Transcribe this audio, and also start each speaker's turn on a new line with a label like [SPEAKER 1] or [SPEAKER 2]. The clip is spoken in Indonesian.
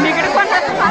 [SPEAKER 1] Mikir pun satu